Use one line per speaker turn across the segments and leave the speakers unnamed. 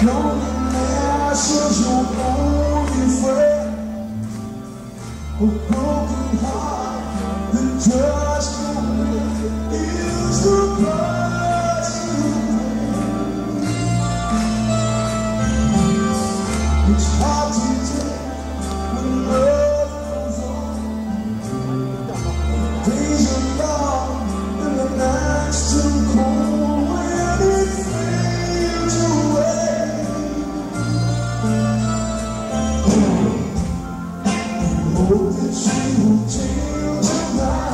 Quand les nuages changeront mon hiver, hope that she will the night.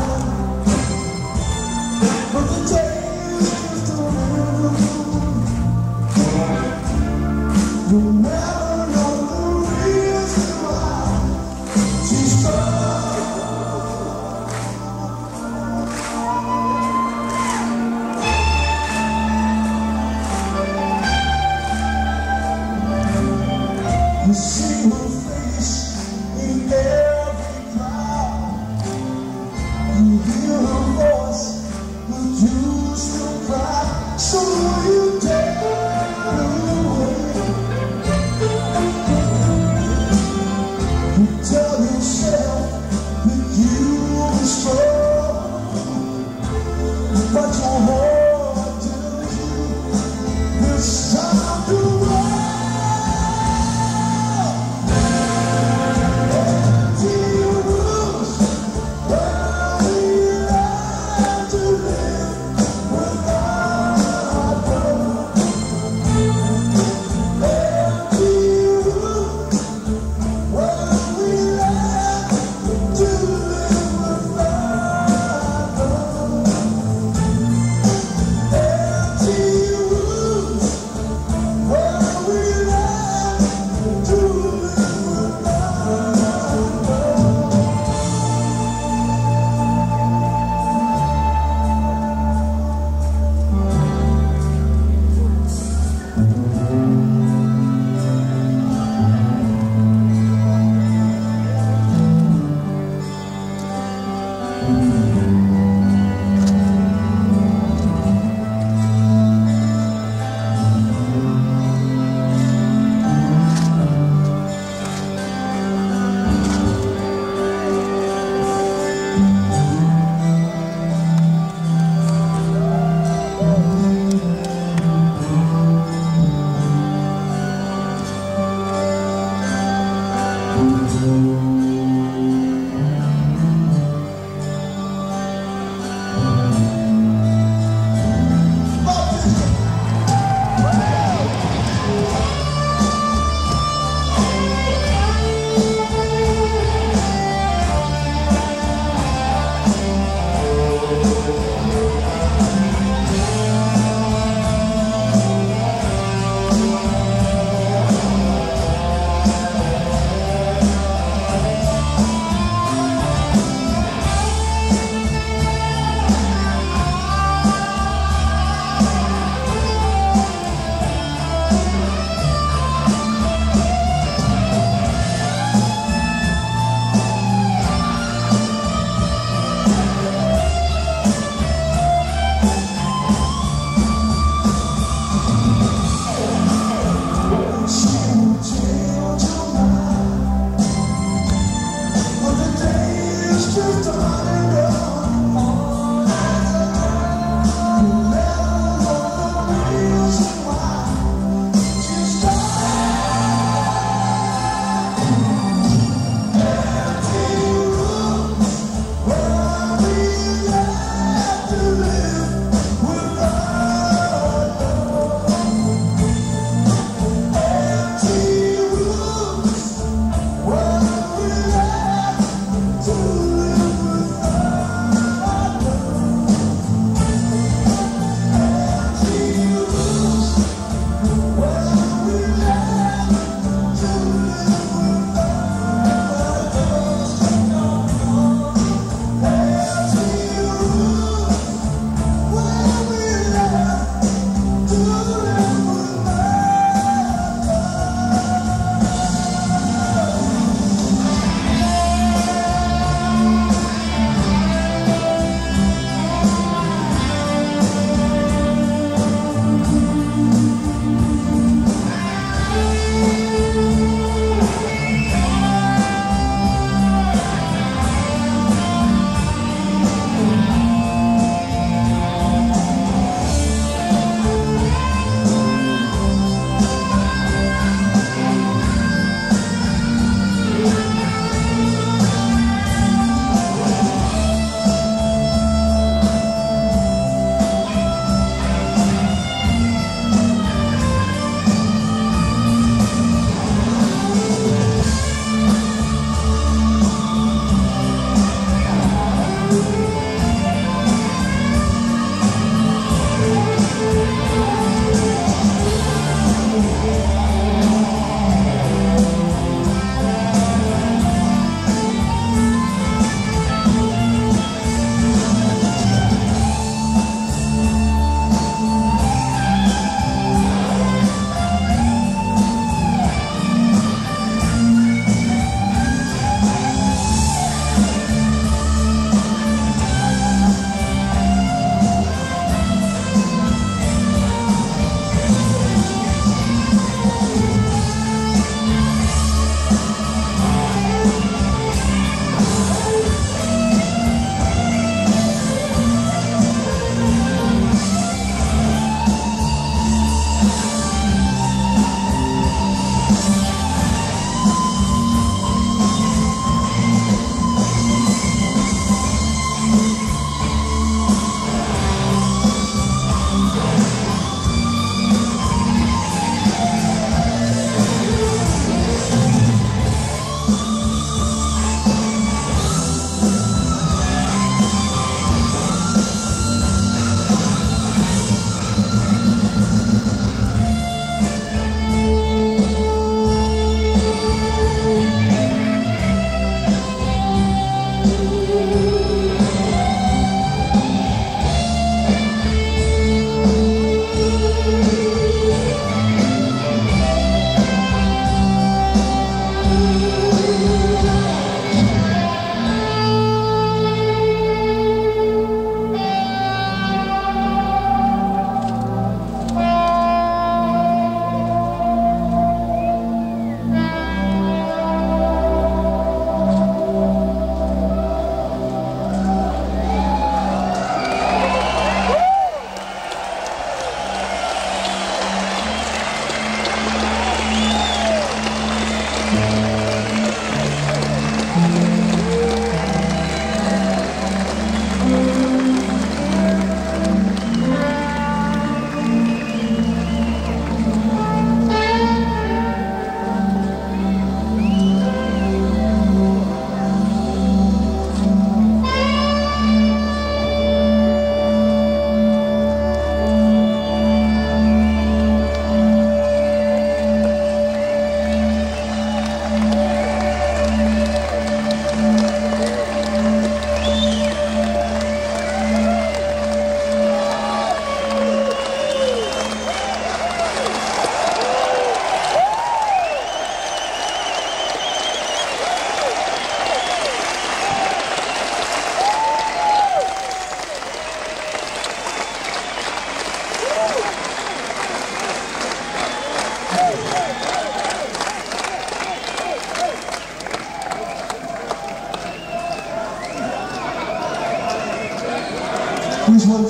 New album.